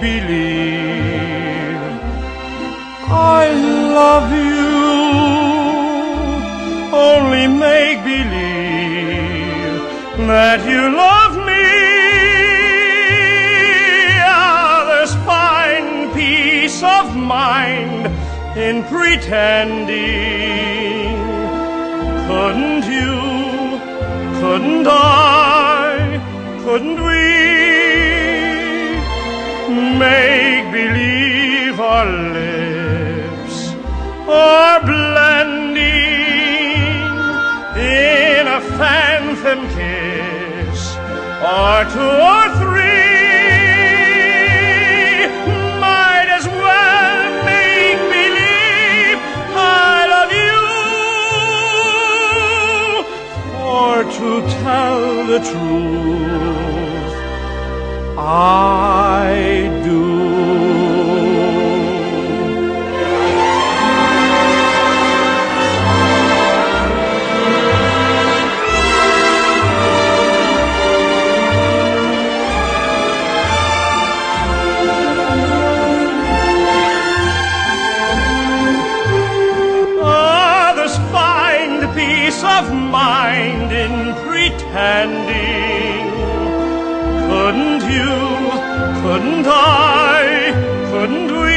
believe I love you. Only make believe that you love me. Ah, Others find peace of mind in pretending. Couldn't you? Couldn't I? Couldn't we? Believe our lips are blending in a phantom kiss or two or three? Might as well make believe I love you. For to tell the truth, I peace of mind in pretending. Couldn't you? Couldn't I? Couldn't